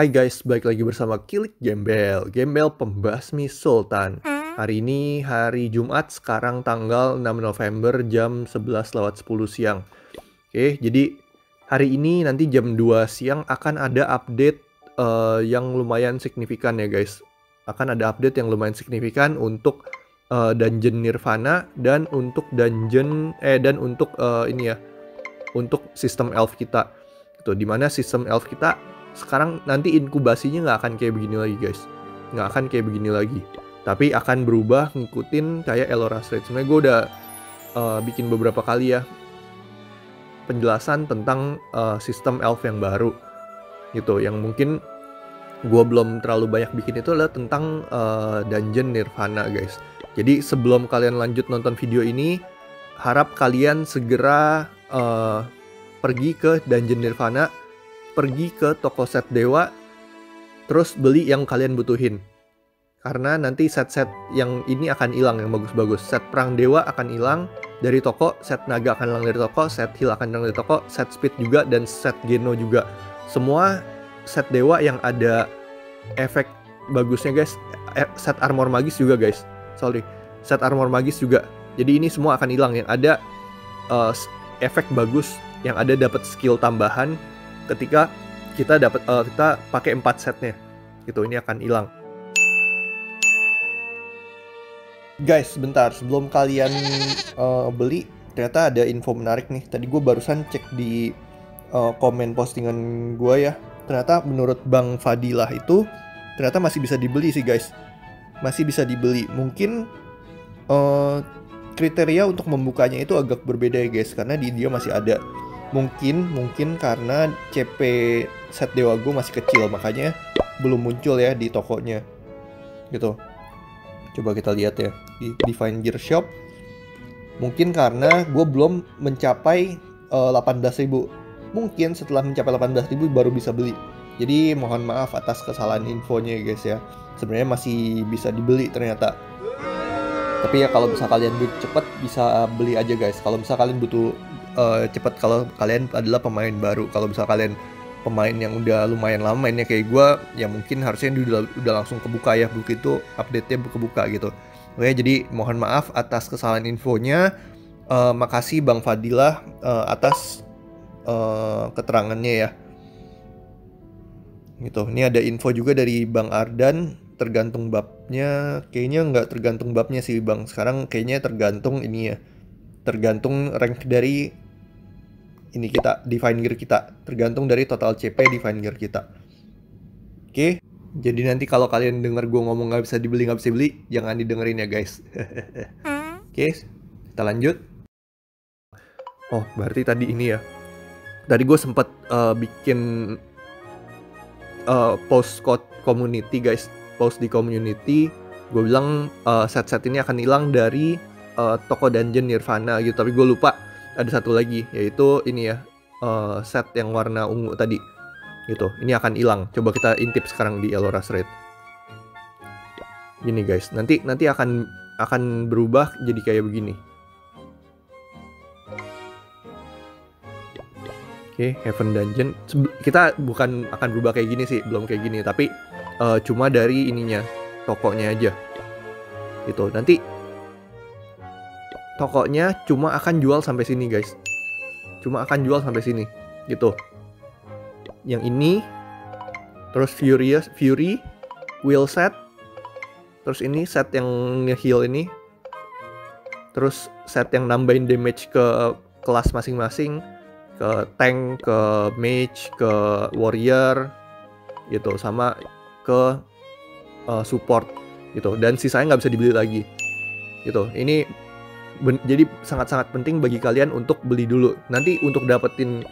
Hai guys, balik lagi bersama Kilik Gembel, Gembel Pembasmi Sultan. Hari ini hari Jumat, sekarang tanggal 6 November jam 11 lewat 10 siang. Oke, jadi hari ini nanti jam 2 siang akan ada update uh, yang lumayan signifikan ya guys. Akan ada update yang lumayan signifikan untuk uh, dungeon Nirvana dan untuk dungeon eh dan untuk uh, ini ya, untuk sistem elf kita. Gitu, di mana sistem elf kita sekarang nanti inkubasinya nggak akan kayak begini lagi guys. Nggak akan kayak begini lagi. Tapi akan berubah ngikutin kayak Elora Strait. Sebenarnya gue udah uh, bikin beberapa kali ya penjelasan tentang uh, sistem elf yang baru gitu. Yang mungkin gue belum terlalu banyak bikin itu adalah tentang uh, dungeon Nirvana guys. Jadi sebelum kalian lanjut nonton video ini harap kalian segera uh, pergi ke dungeon Nirvana pergi ke toko set dewa terus beli yang kalian butuhin. Karena nanti set-set yang ini akan hilang yang bagus-bagus. Set perang dewa akan hilang dari toko set naga akan hilang dari toko set heal akan hilang dari toko set speed juga dan set geno juga. Semua set dewa yang ada efek bagusnya guys eh, set armor magis juga guys. Sorry set armor magis juga. Jadi ini semua akan hilang. Yang ada uh, efek bagus yang ada dapat skill tambahan ketika kita dapat uh, kita pakai empat setnya. Gitu ini akan hilang. Guys bentar sebelum kalian uh, beli ternyata ada info menarik nih. Tadi gue barusan cek di uh, komen postingan gue ya. Ternyata menurut bang Fadilah itu ternyata masih bisa dibeli sih guys. Masih bisa dibeli. Mungkin uh, kriteria untuk membukanya itu agak berbeda ya guys. Karena di dia masih ada mungkin mungkin karena CP set dewa gue masih kecil makanya belum muncul ya di tokonya. Gitu. Coba kita lihat ya di Divine Gear Shop. Mungkin karena gue belum mencapai uh, eh, 18.000 mungkin setelah mencapai 18.000 baru bisa beli. Jadi mohon maaf atas kesalahan infonya ya guys ya. Sebenarnya masih bisa dibeli ternyata. Tapi ya kalau bisa kalian butuh cepet bisa beli aja guys. Kalau bisa kalian butuh uh, cepat kalau kalian adalah pemain baru. Kalau bisa kalian pemain yang udah lumayan lama mainnya kayak gue, ya mungkin harusnya udah, udah langsung kebuka ya begitu update-nya kebuka gitu. Oke, jadi mohon maaf atas kesalahan infonya. Uh, makasih Bang Fadilah uh, atas uh, keterangannya ya. Gitu. Ini ada info juga dari Bang Ardan tergantung babnya kayaknya nggak tergantung babnya sih bang sekarang kayaknya tergantung ini ya tergantung rank dari ini kita divine gear kita. Tergantung dari total CP divine gear kita. Oke jadi nanti kalau kalian dengar gue ngomong nggak bisa dibeli nggak bisa beli jangan didengerin ya guys. Oke kita lanjut. Oh berarti tadi ini ya. Tadi gue sempet uh, bikin uh, post code community guys. Post di community gue bilang uh, set-set ini akan hilang dari uh, toko dungeon Nirvana gitu. Tapi gue lupa ada satu lagi yaitu ini ya uh, set yang warna ungu tadi gitu ini akan hilang coba kita intip sekarang di Elora Thread gini guys nanti nanti akan akan berubah jadi kayak begini Oke, okay, Heaven Dungeon. Kita bukan akan berubah kayak gini sih, belum kayak gini, tapi uh, cuma dari ininya, tokonya aja. Gitu. Nanti tokonya cuma akan jual sampai sini guys. Cuma akan jual sampai sini gitu. Yang ini terus Furious Fury wheel set terus ini set yang heal ini terus set yang nambahin damage ke kelas masing-masing ke tank ke mage ke warrior gitu sama ke uh, support gitu. Dan sisanya nggak bisa dibeli lagi gitu. Ini jadi sangat-sangat penting bagi kalian untuk beli dulu. Nanti untuk dapetin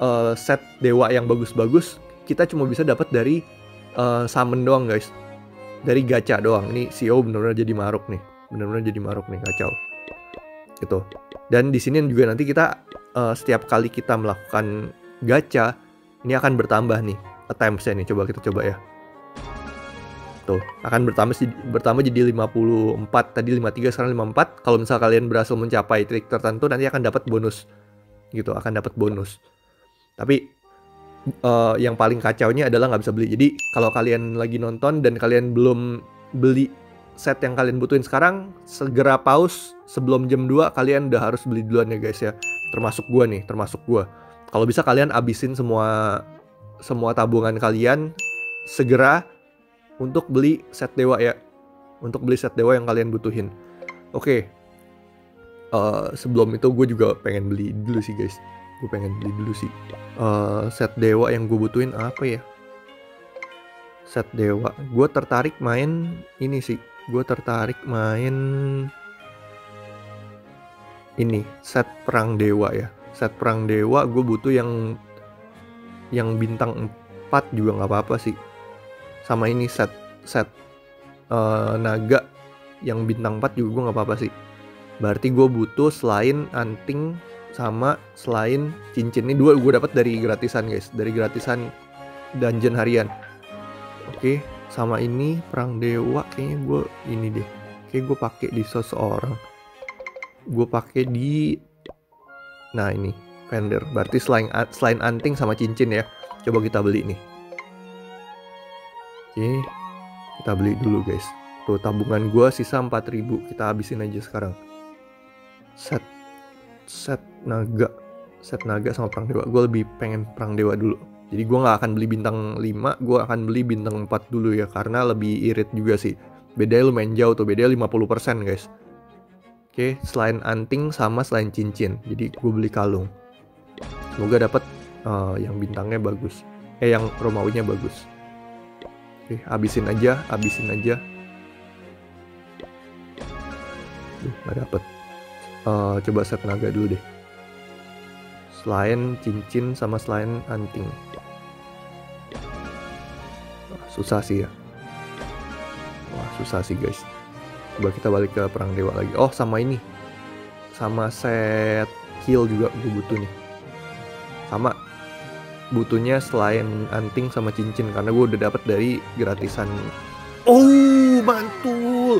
uh, set dewa yang bagus-bagus, kita cuma bisa dapat dari uh, summon doang guys. Dari gacha doang. Ini CEO benar-benar jadi maruk nih. Benar-benar jadi maruk nih kacau. Gitu. Dan di sini juga nanti kita uh, setiap kali kita melakukan gacha, ini akan bertambah nih attempts-nya nih. Coba kita coba ya gitu akan bertambah bertambah jadi 54 tadi 53 sekarang 54 kalau misal kalian berhasil mencapai trik tertentu nanti akan dapat bonus gitu akan dapat bonus tapi uh, yang paling kacaunya adalah nggak bisa beli. Jadi kalau kalian lagi nonton dan kalian belum beli set yang kalian butuhin sekarang, segera pause sebelum jam 2 kalian udah harus beli duluan ya guys ya. Termasuk gua nih, termasuk gua. Kalau bisa kalian abisin semua semua tabungan kalian segera untuk beli set dewa ya. Untuk beli set dewa yang kalian butuhin. Oke. Okay. Uh, sebelum itu gue juga pengen beli dulu sih guys gue pengen beli dulu sih uh, set dewa yang gue butuhin apa ya set dewa gue tertarik main ini sih gue tertarik main ini set perang dewa ya set perang dewa gue butuh yang yang bintang 4 juga nggak apa-apa sih sama ini set set uh, naga yang bintang 4 juga gue nggak apa-apa sih. Berarti gue butuh selain anting sama selain cincin. Ini dua gue dapat dari gratisan guys. Dari gratisan dungeon harian. Oke sama ini perang dewa kayaknya gue ini deh. Kayak gue pakai di seseorang. Gue pakai di nah ini vendor. Berarti selain selain anting sama cincin ya. Coba kita beli nih oke kita beli dulu guys. Tuh tabungan gue sisa 4000 kita habisin aja sekarang. Set set naga. Set naga sama perang dewa. Gue lebih pengen perang dewa dulu. Jadi gue nggak akan beli bintang 5 gue akan beli bintang 4 dulu ya karena lebih irit juga sih. Bedanya lumayan jauh tuh bedanya 50% guys. Oke selain anting sama selain cincin. Jadi gue beli kalung. Semoga dapat uh, yang bintangnya bagus. Eh yang romawinya bagus oke habisin aja habisin aja. Duh, gak dapet. Uh, coba set naga dulu deh. Selain cincin sama selain anting. Wah, susah sih ya. Wah susah sih guys. Coba kita balik ke perang dewa lagi. Oh sama ini. Sama set heal juga gue butuh nih. Sama Butuhnya selain anting sama cincin Karena gue udah dapet dari gratisan Oh mantul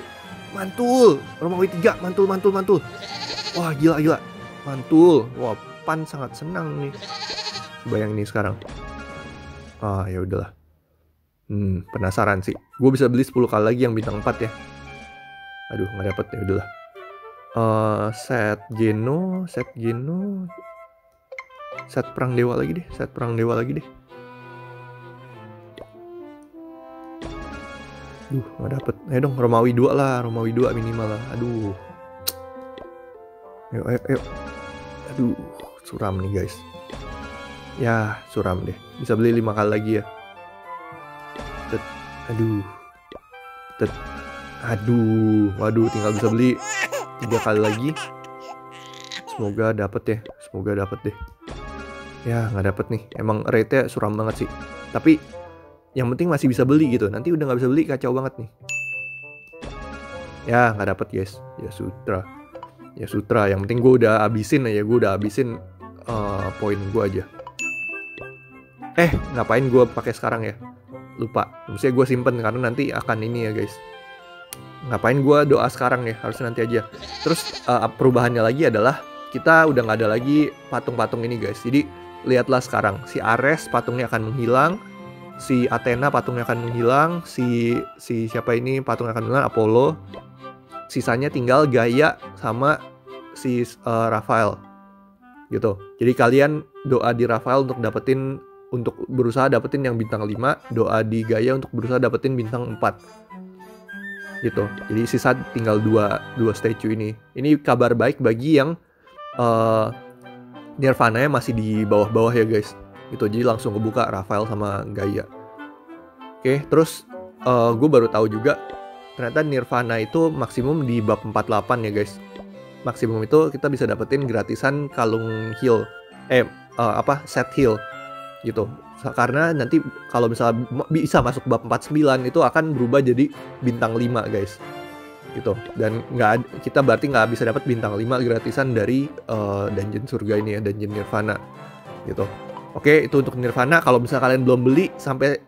Mantul Romawi 3 mantul mantul mantul Wah gila gila. Mantul. Wah pan sangat senang nih. Bayang nih sekarang. Ah ya udahlah. Hmm, penasaran sih. Gue bisa beli 10 kali lagi yang bintang 4 ya. Aduh, nggak dapet ya udahlah. Uh, set Geno, set Geno. Set perang dewa lagi deh, set perang dewa lagi deh. Duh, nggak dapet. Ayo dong, Romawi 2 lah, Romawi 2 minimal lah. Aduh. Ayo, ayo, ayo. Aduh, suram nih guys. Ya, suram deh. Bisa beli lima kali lagi ya. Tet. Aduh. Tet. Aduh, waduh, tinggal bisa beli tiga kali lagi. Semoga dapet ya. Semoga dapet deh. Ya, nggak dapet nih. Emang rate-nya suram banget sih. Tapi yang penting masih bisa beli gitu. Nanti udah nggak bisa beli kacau banget nih. Ya, nggak dapet guys. Ya sutra ya sutra yang penting gue udah abisin aja gue udah abisin uh, poin gue aja eh ngapain gue pakai sekarang ya lupa maksudnya gue simpen karena nanti akan ini ya guys ngapain gue doa sekarang ya harusnya nanti aja terus uh, perubahannya lagi adalah kita udah nggak ada lagi patung-patung ini guys jadi lihatlah sekarang si Ares patungnya akan menghilang si Athena patungnya akan menghilang si si siapa ini patungnya akan menghilang Apollo sisanya tinggal Gaia sama si uh, Rafael gitu. Jadi kalian doa di Rafael untuk dapetin untuk berusaha dapetin yang bintang 5, doa di Gaia untuk berusaha dapetin bintang 4. Gitu. Jadi sisa tinggal dua dua statue ini. Ini kabar baik bagi yang uh, Nirvana-nya masih di bawah-bawah ya guys. Gitu. Jadi langsung kebuka Rafael sama Gaia. Oke, terus uh, eh, gue baru tahu juga ternyata Nirvana itu maksimum di bab 48 ya guys. Maksimum itu kita bisa dapetin gratisan kalung heal. Eh, uh, apa? Set heal. Gitu. Karena nanti kalau misalnya bisa masuk bab 49 itu akan berubah jadi bintang 5 guys. Gitu. Dan nggak kita berarti nggak bisa dapat bintang 5 gratisan dari uh, dungeon surga ini ya, dungeon Nirvana. Gitu. Oke, itu untuk Nirvana. Kalau misalnya kalian belum beli sampai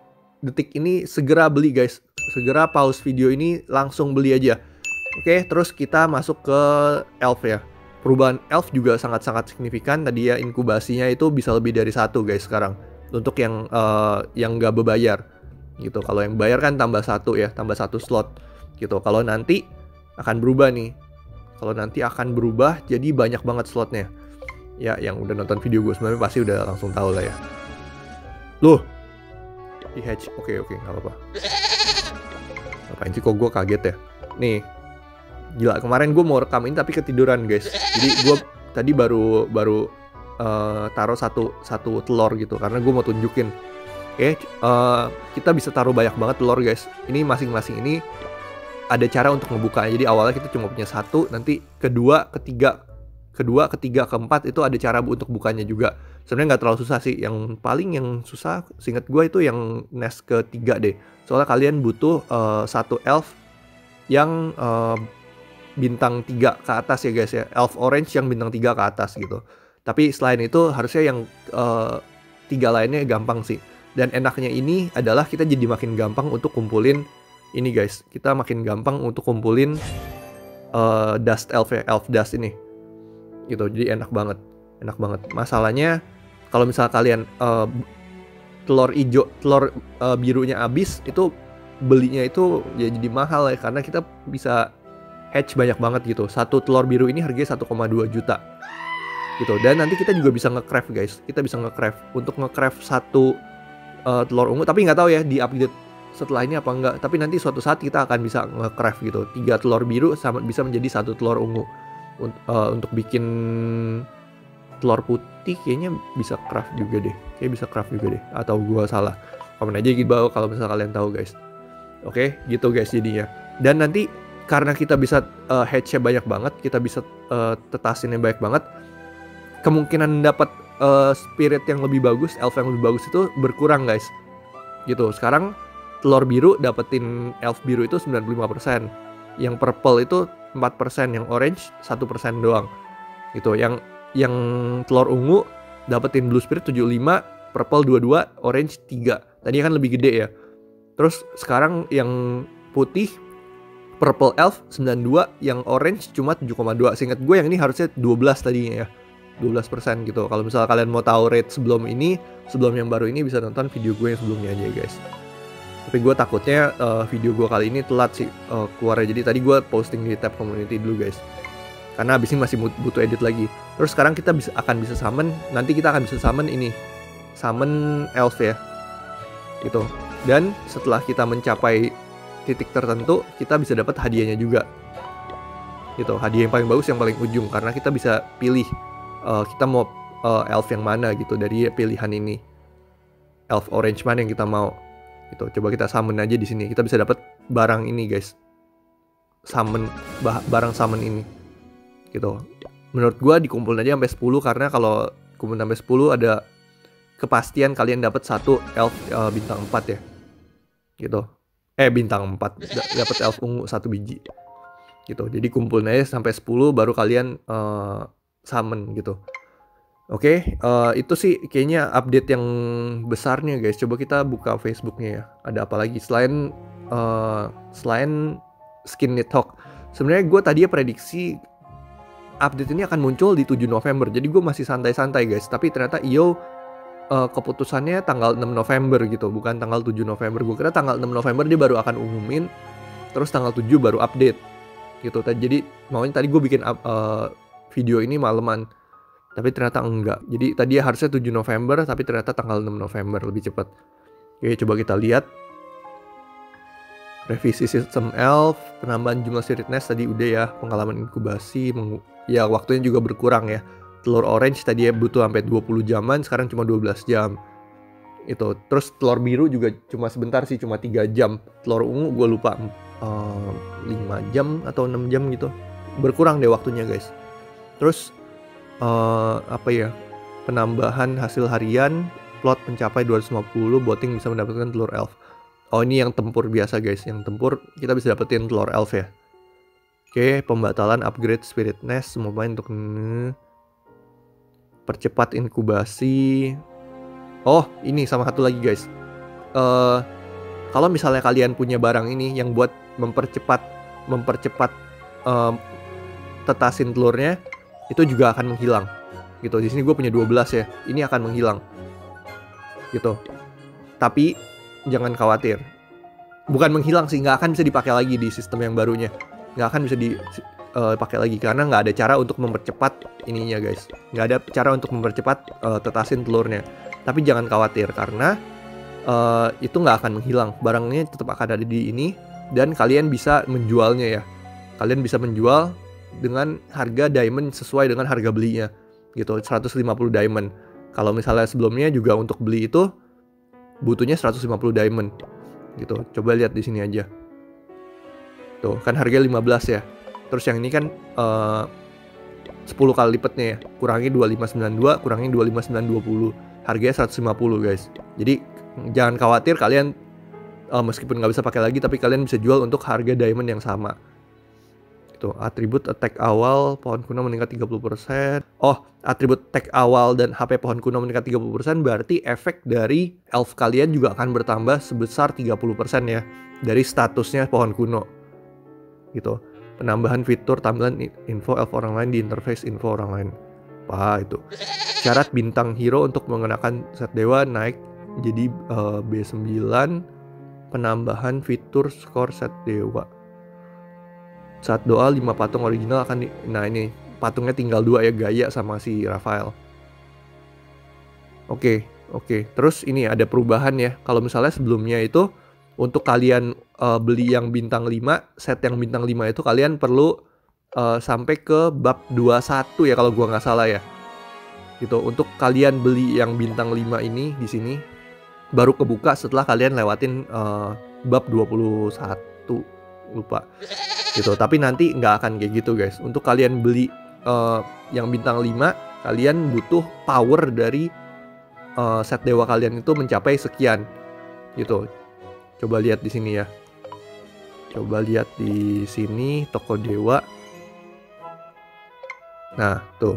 detik ini segera beli guys segera pause video ini langsung beli aja. Oke, terus kita masuk ke elf ya. Perubahan elf juga sangat-sangat signifikan. Tadi ya inkubasinya itu bisa lebih dari satu guys sekarang. untuk yang uh, yang nggak berbayar gitu. Kalau yang bayar kan tambah satu ya, tambah satu slot gitu. Kalau nanti akan berubah nih. Kalau nanti akan berubah jadi banyak banget slotnya. Ya, yang udah nonton video gue sebenarnya pasti udah langsung tahu lah ya. Loh, di hatch. Oke, oke, nggak apa-apa. Ngapain sih kok gue kaget ya? Nih, gila kemarin gue mau rekam ini tapi ketiduran guys. Jadi gue tadi baru baru uh, taruh satu satu telur gitu karena gue mau tunjukin. Oke, okay, uh, eh, kita bisa taruh banyak banget telur guys. Ini masing-masing ini ada cara untuk ngebuka. Jadi awalnya kita cuma punya satu, nanti kedua, ketiga, kedua, ketiga, keempat itu ada cara untuk bukanya juga. Sebenarnya nggak terlalu susah sih. Yang paling yang susah, singkat gue itu yang nest ketiga deh. Soalnya kalian butuh uh, satu elf yang uh, bintang 3 ke atas ya guys ya. Elf orange yang bintang 3 ke atas gitu. Tapi selain itu harusnya yang uh, tiga lainnya gampang sih. Dan enaknya ini adalah kita jadi makin gampang untuk kumpulin ini guys. Kita makin gampang untuk kumpulin uh, dust elf ya, elf dust ini. Gitu. Jadi enak banget. Enak banget. Masalahnya kalau misal kalian uh, telur hijau, telur uh, birunya habis itu belinya itu ya jadi mahal ya karena kita bisa hatch banyak banget gitu. Satu telur biru ini harganya 1,2 juta. Gitu. Dan nanti kita juga bisa nge-craft guys. Kita bisa nge-craft untuk nge-craft satu uh, telur ungu tapi nggak tahu ya di update setelah ini apa enggak. Tapi nanti suatu saat kita akan bisa nge-craft gitu. Tiga telur biru sama bisa menjadi satu telur ungu. Uh, untuk bikin telur putih kayaknya bisa craft juga deh. Kayak bisa craft juga deh. Atau gua salah. Komen aja gitu kalau misalnya kalian tahu guys. Oke, okay, gitu guys jadinya. Dan nanti karena kita bisa uh, hatch banyak banget, kita bisa uh, tetasinnya banyak banget, kemungkinan dapat uh, spirit yang lebih bagus, elf yang lebih bagus itu berkurang guys. Gitu. Sekarang telur biru dapetin elf biru itu 95%. Yang purple itu 4%, yang orange 1% doang. Gitu. Yang yang telur ungu dapetin blue spirit 75, purple 22, orange 3. Tadi kan lebih gede ya. Terus sekarang yang putih Purple Elf 92, yang orange cuma 7,2. Seingat gue yang ini harusnya 12 tadinya ya. 12% gitu. Kalau misalnya kalian mau tahu rate sebelum ini, sebelum yang baru ini bisa nonton video gue yang sebelumnya aja guys. Tapi gue takutnya uh, video gue kali ini telat sih uh, keluarnya. Jadi tadi gue posting di tab community dulu guys. Karena abis ini masih butuh edit lagi. Terus sekarang kita bisa akan bisa summon, nanti kita akan bisa summon ini. Summon elf ya. Gitu. Dan setelah kita mencapai titik tertentu kita bisa dapat hadiahnya juga gitu hadiah yang paling bagus yang paling ujung karena kita bisa pilih uh, kita mau uh, elf yang mana gitu dari pilihan ini elf orange mana yang kita mau gitu. Coba kita summon aja di sini. Kita bisa dapat barang ini guys. Summon barang summon ini. Gitu. Menurut gua dikumpulin aja sampai 10 karena kalau kumpul sampai 10 ada kepastian kalian dapat satu elf uh, bintang 4 ya. Gitu. Eh bintang 4 dapat elf ungu satu biji. Gitu. Jadi kumpulnya sampai 10 baru kalian uh, summon gitu oke okay, uh, eh, itu sih kayaknya update yang besarnya guys. Coba kita buka Facebooknya ya. Ada apa lagi? Selain uh, selain skin talk. Sebenarnya gue tadi ya prediksi update ini akan muncul di 7 November. Jadi gue masih santai-santai guys. Tapi ternyata IO uh, keputusannya tanggal 6 November gitu, bukan tanggal 7 November. Gue kira tanggal 6 November dia baru akan umumin, terus tanggal 7 baru update gitu. Jadi maunya tadi gue bikin uh, video ini maleman, tapi ternyata enggak. Jadi tadi harusnya 7 November, tapi ternyata tanggal 6 November lebih cepat. Oke, coba kita lihat. Revisi sistem elf, penambahan jumlah spirit nest tadi udah ya, pengalaman inkubasi, ya waktunya juga berkurang ya telur orange tadi ya butuh sampai 20 jaman sekarang cuma 12 jam itu terus telur biru juga cuma sebentar sih cuma 3 jam telur ungu gue lupa uh, eh, 5 jam atau 6 jam gitu berkurang deh waktunya guys terus uh, apa ya penambahan hasil harian plot mencapai 250 boting bisa mendapatkan telur elf oh ini yang tempur biasa guys yang tempur kita bisa dapetin telur elf ya Oke, pembatalan upgrade Spirit Nest semua main untuk percepat inkubasi. Oh, ini sama satu lagi guys. Uh, kalau misalnya kalian punya barang ini yang buat mempercepat mempercepat uh, tetasin telurnya, itu juga akan menghilang. Gitu. Di sini gue punya 12 ya. Ini akan menghilang. gitu. Tapi jangan khawatir. Bukan menghilang sih, nggak akan bisa dipakai lagi di sistem yang barunya. Nggak akan bisa dipakai uh, lagi karena nggak ada cara untuk mempercepat ininya guys. Nggak ada cara untuk mempercepat uh, tetasin telurnya. Tapi jangan khawatir karena uh, itu nggak akan menghilang. Barangnya tetap akan ada di ini dan kalian bisa menjualnya ya. Kalian bisa menjual dengan harga diamond sesuai dengan harga belinya gitu. 150 diamond. Kalau misalnya sebelumnya juga untuk beli itu butuhnya 150 diamond gitu. Coba lihat di sini aja. Tuh kan harganya 15 ya. Terus yang ini kan uh, 10 kali lipatnya ya. Kurangi 2592 kurangi 25920 harganya 150 guys. Jadi jangan khawatir kalian uh, meskipun nggak bisa pakai lagi tapi kalian bisa jual untuk harga diamond yang sama Tuh, atribut attack awal pohon kuno meningkat 30%. Oh, atribut attack awal dan HP pohon kuno meningkat 30% berarti efek dari elf kalian juga akan bertambah sebesar 30% ya dari statusnya pohon kuno. Gitu. Penambahan fitur tampilan info elf orang lain di interface info orang lain. Apa itu? Syarat bintang hero untuk mengenakan set dewa naik jadi uh, eh, B9 penambahan fitur skor set dewa saat doa lima patung original akan di, nah ini patungnya tinggal dua ya Gaya sama si Rafael. Oke, oke. Terus ini ada perubahan ya. Kalau misalnya sebelumnya itu untuk kalian uh, beli yang bintang 5, set yang bintang 5 itu kalian perlu uh, sampai ke bab 21 ya kalau gua nggak salah ya. Gitu. Untuk kalian beli yang bintang 5 ini di sini baru kebuka setelah kalian lewatin uh, bab 21 lupa gitu. Tapi nanti nggak akan kayak gitu guys. Untuk kalian beli uh, yang bintang 5 kalian butuh power dari uh, set dewa kalian itu mencapai sekian gitu. Coba lihat di sini ya. Coba lihat di sini toko dewa. Nah tuh.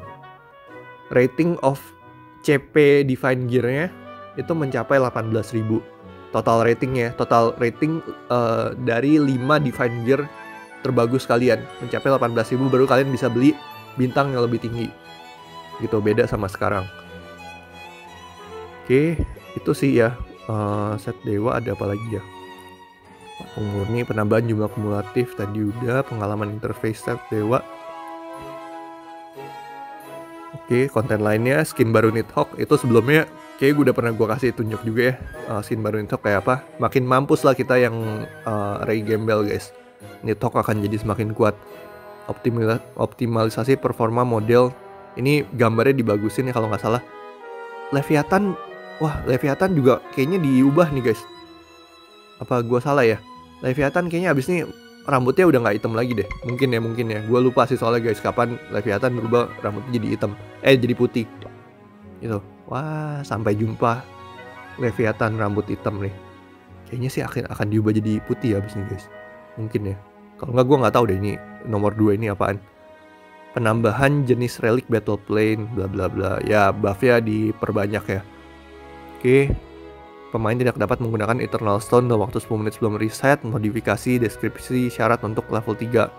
Rating of CP Divine Gear-nya itu mencapai 18.000 total ratingnya total rating uh, dari 5 Divine Gear terbagus kalian. Mencapai 18.000 baru kalian bisa beli bintang yang lebih tinggi. Gitu beda sama sekarang. Oke itu sih ya. Uh, set dewa ada apa lagi ya? Murni penambahan jumlah kumulatif tadi udah pengalaman interface set dewa. Oke, konten lainnya skin baru Nidhogg. Itu sebelumnya kayak gue udah pernah gue kasih tunjuk juga ya. Uh, skin baru Nidhogg kayak apa. Makin mampus lah kita yang uh, Ray Gembel guys. Nidhogg akan jadi semakin kuat. Optimal, optimalisasi performa model. Ini gambarnya dibagusin ya kalau nggak salah. Leviathan, wah Leviathan juga kayaknya diubah nih guys. Apa gua salah ya? Leviathan kayaknya abis ini rambutnya udah nggak hitam lagi deh. Mungkin ya, mungkin ya. Gua lupa sih soalnya guys kapan Leviathan berubah rambutnya jadi hitam. Eh jadi putih. Gitu. Wah, sampai jumpa Leviathan rambut hitam nih. Kayaknya sih akan akan diubah jadi putih ya abis ini guys mungkin ya. Kalau nggak gue nggak tahu deh ini nomor 2 ini apaan. Penambahan jenis relik battle plane bla bla bla. Ya buffnya diperbanyak ya. Oke. Pemain tidak dapat menggunakan Eternal Stone dalam waktu 10 menit sebelum reset. Modifikasi deskripsi syarat untuk level 3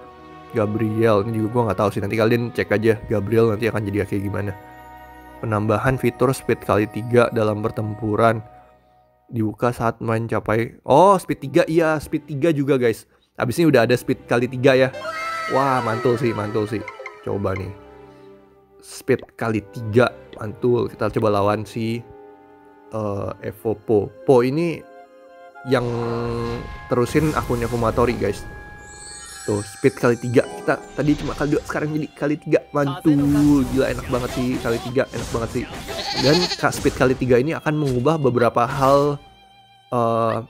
Gabriel ini juga gue nggak tahu sih. Nanti kalian cek aja Gabriel nanti akan jadi kayak gimana. Penambahan fitur speed kali 3 dalam pertempuran. Dibuka saat main capai oh speed 3 iya speed 3 juga guys Abis ini udah ada speed kali tiga ya. Wah, mantul sih, mantul sih. Coba nih. Speed kali tiga, mantul. Kita coba lawan si uh, Evo Po. Po ini yang terusin akunnya Kumatori, guys. Tuh, speed kali tiga. Kita tadi cuma kali dua, sekarang jadi kali tiga. Mantul, gila enak banget sih kali tiga, enak banget sih. Dan speed kali tiga ini akan mengubah beberapa hal uh,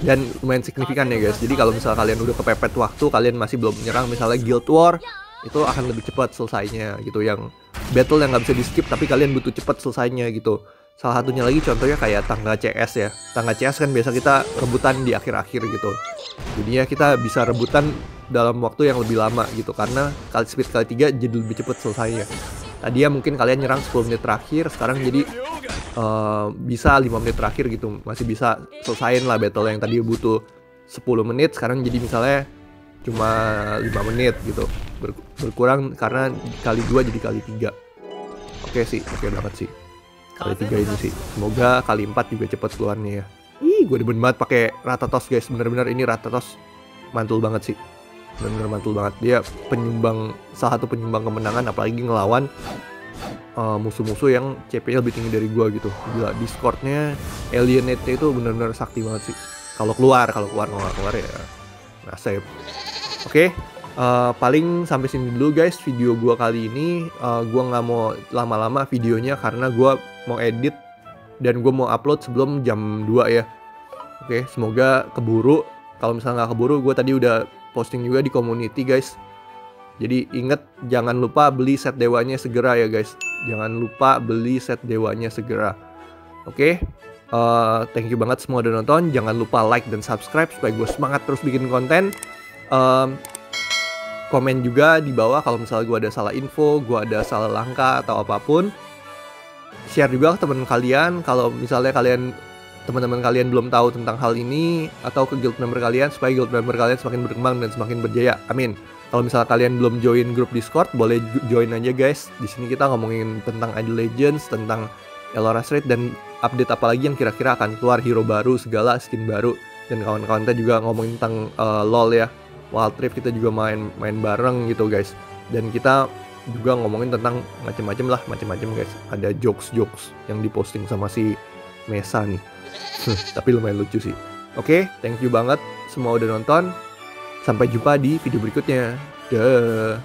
dan lumayan signifikan ya guys. Jadi kalau misalnya kalian udah kepepet waktu kalian masih belum menyerang misalnya guild war itu akan lebih cepat selesainya gitu. Yang battle yang nggak bisa di skip tapi kalian butuh cepat selesainya gitu. Salah satunya lagi contohnya kayak tangga CS ya. Tangga CS kan biasa kita rebutan di akhir-akhir gitu. Jadinya kita bisa rebutan dalam waktu yang lebih lama gitu. Karena kali speed kali tiga jadi lebih cepat selesainya tadi ya mungkin kalian nyerang 10 menit terakhir sekarang jadi uh, bisa 5 menit terakhir gitu masih bisa selesaiin lah battle yang tadi butuh 10 menit sekarang jadi misalnya cuma 5 menit gitu Ber berkurang karena kali dua jadi kali tiga oke sih oke banget sih kali tiga ini sih. Semoga kali empat juga cepet keluarnya ya. Ih, gue demen banget pakai Ratatos guys. Bener-bener ini Ratatos mantul banget sih. Bener-bener mantul banget. Dia penyumbang salah satu penyumbang kemenangan apalagi ngelawan uh, musuh-musuh yang CP-nya lebih tinggi dari gua gitu. Gila, Discord-nya Alienate itu bener-bener sakti banget sih. Kalau keluar, kalau keluar keluar keluar ya. Nah, save. Oke, uh, paling sampai sini dulu guys video gua kali ini. Uh, gua nggak mau lama-lama videonya karena gua mau edit dan gue mau upload sebelum jam 2 ya. Oke, okay, semoga keburu. Kalau misalnya nggak keburu, gue tadi udah posting juga di community guys. Jadi inget jangan lupa beli set dewanya segera ya guys. Jangan lupa beli set dewanya segera. Oke, okay? uh, thank you banget semua udah nonton. Jangan lupa like dan subscribe supaya gue semangat terus bikin konten. Um, komen juga di bawah kalau misalnya gue ada salah info, gue ada salah langkah atau apa pun share juga ke teman kalian kalau misalnya kalian teman-teman kalian belum tahu tentang hal ini atau ke guild member kalian supaya guild member kalian semakin berkembang dan semakin berjaya. Amin. Kalau misalnya kalian belum join grup Discord, boleh join aja guys. Di sini kita ngomongin tentang Idle Legends, tentang Elora Street dan update apa lagi yang kira-kira akan keluar hero baru, segala skin baru dan kawan-kawan kita juga ngomongin tentang uh, LoL ya. Wild Rift kita juga main main bareng gitu guys. Dan kita juga ngomongin tentang macam-macam lah macam-macam guys ada jokes-jokes yang diposting sama si Mesa nih tapi lumayan lucu sih. Oke okay, thank you banget semua udah nonton. Sampai jumpa di video berikutnya. Dah